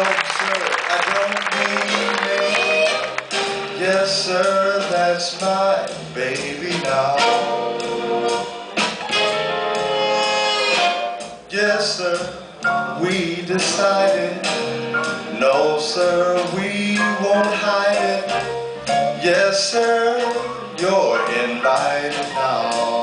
No, sir, I don't mean me. Yes, sir, that's my baby now. Yes, sir, we decided. No, sir, we won't hide it. Yes, sir, you're invited now.